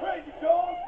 Crazy dog!